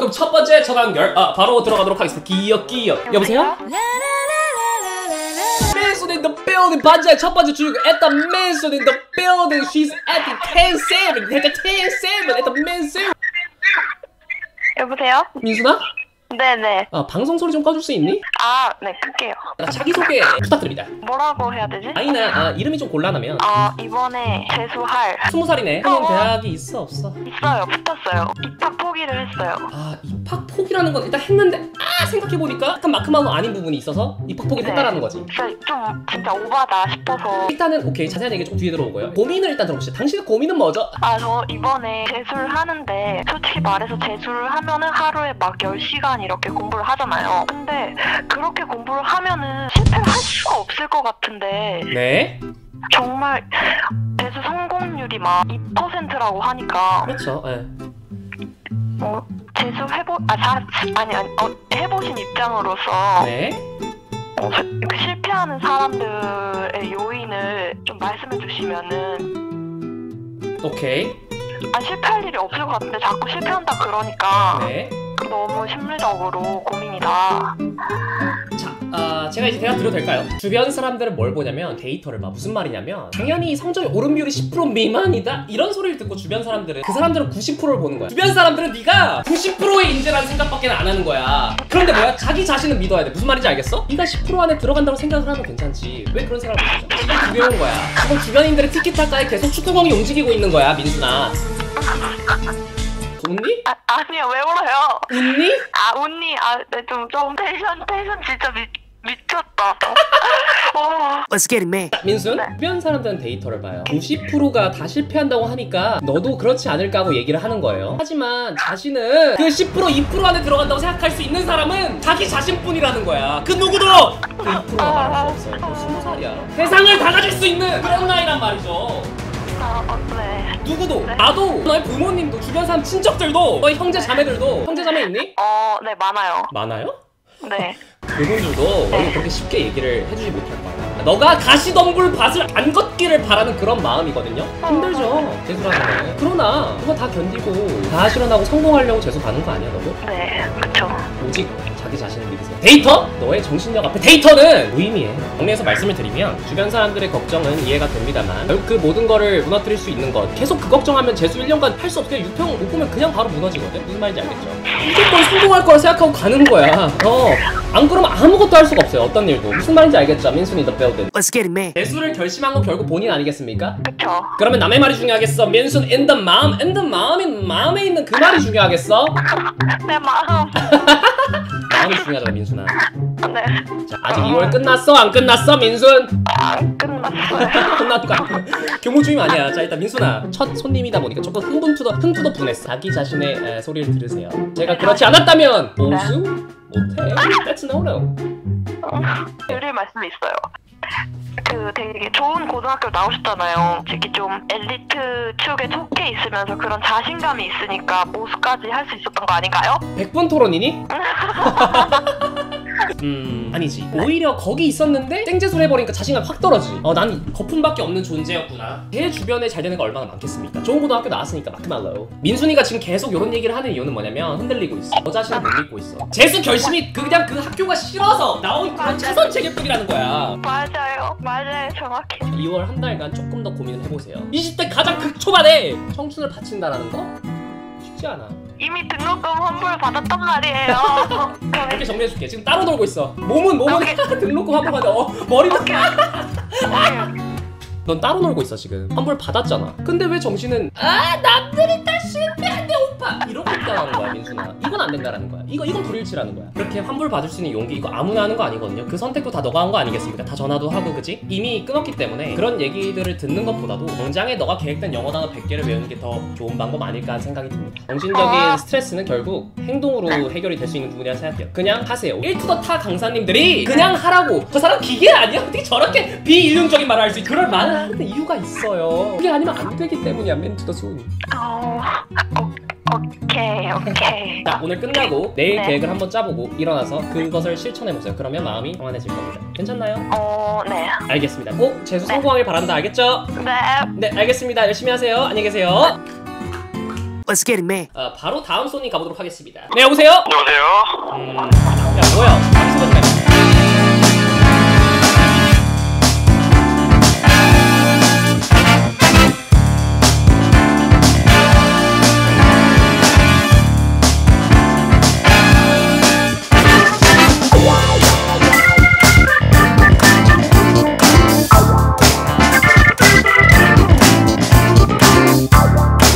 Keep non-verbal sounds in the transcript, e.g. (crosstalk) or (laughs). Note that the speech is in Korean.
그럼 첫 번째 첫 단결 아 바로 들어가도록 하겠습니다 기억 기억 여보세요? Manson in the building 반지의 첫 번째 주인공 at the Manson in the building she's at the 10-7 at the 10-7 at the Manson 여보세요? 민수나? 네네. 아 방송 소리 좀 꺼줄 수 있니? 아, 네, 끌게요. 아, 자기소개 부탁드립니다 뭐라고 해야 되지? 아이나 아, 이름이 좀 곤란하면 아, 이번에 재수할 스무 살이네 한국 대학이 있어 없어? 있어요. 붙었어요. 입학 포기를 했어요. 아 입학 포기라는 건 일단 했는데 아 생각해보니까 약간 마크마운 아닌 부분이 있어서 입학 포기를 했다라는 거지 진짜 좀 진짜 오바다 싶어서. 일단은 오케이 자세한 얘기 좀 뒤에 들어오고요 고민을 일단 들어봅시다 당신의 고민은 뭐죠? 아, 저 이번에 재수를 하는데 솔직히 말해서 재수를 하면은 하루에 막 10시간 이렇게 공부를 하잖아요. 근데 그렇게 공부를 하면은 실패를 할 수가 없을 것 같은데 네 정말 재수 성공률이 막 2%라고 하니까 그렇죠 예. 어, 재수 해보 아 자, 아니 아니 어, 해보신 입장으로서 네. 어, 그 실패하는 사람들의 요인을 좀 말씀해 주시면은 오케이. 아 실패할 일이 없을 것 같은데 자꾸 실패한다 그러니까 네. 너무 심리적으로 고민이다. 자, 아, 제가 이제 대답 드려도 될까요? 주변 사람들은 뭘 보냐면 데이터를 봐. 무슨 말이냐면 당연히 성적이 오른 비율이 10% 미만이다 이런 소리를 듣고 주변 사람들은 그 사람들은 90%를 보는 거야. 주변 사람들은 네가 90%의 인재라는 생각밖에 안 하는 거야. 그런데 뭐야? 자기 자신은 믿어야 돼. 무슨 말인지 알겠어? 네가 10% 안에 들어간다고 생각을 하면 괜찮지. 왜 그런 생각을 못 하죠? 시간 두려운 거야. 지금 주변인들의 티키타카에 계속 축구공이 움직이고 있는 거야, 민수나. 웃니? 아 아니요 왜 울어요? 웃니? 아 언니 아좀좀 텐션 텐션 진짜 미 미쳤다. (laughs) 어. Let's get it, man. 민순 네. 주변 사람들은 데이터를 봐요 90%가 다 실패한다고 하니까 너도 그렇지 않을까 하고 얘기를 하는 거예요 하지만 자신은 그 10% 2% 안에 들어간다고 생각할 수 있는 사람은 자기 자신뿐이라는 거야 그 누구도 그 2%가 말할 수 없어요 너 20살이야 세상을 다 가질 수 있는 그런 나이란 말이죠 아, 어, 네. 누구도 네. 나도 너의 부모님도 주변 사람 친척들도 너의 형제 자매들도 형제 자매 있니? 어, 네, 많아요. 많아요? 네. (laughs) 그분들도 너는 그렇게 쉽게 얘기를 해주지 못할 거야. 너가 가시덤불 밭을 안 걷기를 바라는 그런 마음이거든요. 힘들죠. 재수라는 그러나 그거 다 견디고 다 실현하고 성공하려고 재수 가는 거 아니야, 너도? 네, 그쵸. 오직 자기 자신을 믿으세요. 데이터? 너의 정신력 앞에 데이터는 무의미해. 정리해서 말씀을 드리면 주변 사람들의 걱정은 이해가 됩니다만 결국 그 모든 거를 무너뜨릴 수 있는 것 계속 그 걱정하면 재수 1년간 할수 없게 유평 못 보면 그냥 바로 무너지거든. 무슨 말인지 알겠죠? 무조건 성공할 걸 생각하고 가는 거야. 어. 안 그러면 아무것도 할 수가 없어요. 어떤 일도. 무슨 말인지 알겠죠? 민순이 더 배우 든. Let's get it, man. 재수를 결심한 건 결국 본인 아니겠습니까? 그쵸. 그러면 남의 말이 중요하겠어? 민순 in the 마음, in the 마음이 마음에 있는 그 말이 중요하겠어? (laughs) 내 마음. (laughs) 마음이 중요하잖아, 민순아. 네. 자, 아직 2월 끝났어? 안 끝났어, 민순? 안 끝났어요. (laughs) 끝났다. 교무 주임 아니야. 자, 일단 민순아. 첫 손님이다 보니까 조금 흥분투더, 흥투더 분했어. 자기 자신의 에, 소리를 들으세요. 제가 그렇지 않았다면, 보수? 못해. That's no no. 드릴 말씀이 있어요. 그 되게 좋은 고등학교 나오셨잖아요. 특히 좀 엘리트 축에 속해 있으면서 그런 자신감이 있으니까 모수까지 할 수 있었던 거 아닌가요? 100분 토론이니? (laughs) 음. 아니지. 오히려 거기 있었는데 땡재수를 해버리니까 자신감 확 떨어지 어난 거품밖에 없는 존재였구나. 제 주변에 잘 되는 게 얼마나 많겠습니까? 좋은 고등학교 나왔으니까 마크말로우 민순이가 지금 계속 이런 얘기를 하는 이유는 뭐냐면 흔들리고 있어. 너 자신을 못 믿고 있어. 재수 결심이 그냥 그 학교가 싫어서 나온 그런 차선 체계뿐이라는 거야. 맞아요. 맞아요. 정확히. 2월 한 달간 조금 더 고민을 해보세요. 20대 가장 극초반에 청춘을 바친다라는 거? 쉽지 않아 이미 등록금 환불 받았단 말이에요. 이렇게 정리해줄게. 지금 따로 놀고 있어. 몸은 몸은 (laughs) 등록금 환불 받아. 어, 머리는 넌 따로 놀고 있어 지금. 환불 받았잖아. 근데 왜 정신은 아 남들이 다 실패한데 오빠 이렇게 있다라는 거야 민순아. 이건 안 된다라는 거야. 이거 이건 불일치라는 거야. 그렇게 환불 받을 수 있는 용기 이거 아무나 하는 거 아니거든요. 그 선택도 다 너가 한 거 아니겠습니까? 다 전화도 하고 그지? 이미 끊었기 때문에 그런 얘기들을 듣는 것보다도 당장에 너가 계획된 영어 단어 100개를 외우는 게 더 좋은 방법 아닐까 하는 생각이 듭니다. 정신적인 스트레스는 결국 행동으로 해결이 될 수 있는 부분이라 생각해요. 그냥 하세요. 1 to the 타 강사님들이 그냥 하라고. 저 사람 기계 아니야? 어떻게 저렇게 비인륜적인 말을 할 수 있지? 그럴 하는 이유가 있어요. 그게 아니면 안 되기 때문이야. 맨투더 오, 오케이, 오케이. 자 오늘 끝나고 내일 네. 계획을 한번 짜보고 일어나서 그것을 실천해보세요. 그러면 마음이 평안해질 겁니다. 괜찮나요? 어, 네. 알겠습니다. 꼭 재수 성공하길 바란다. 알겠죠? 네. 네 알겠습니다. 열심히 하세요. 안녕히 계세요. Let's get it, man. 어, 바로 다음 손님 가보도록 하겠습니다 네 여보세요? 여보세요? 음, 야 뭐야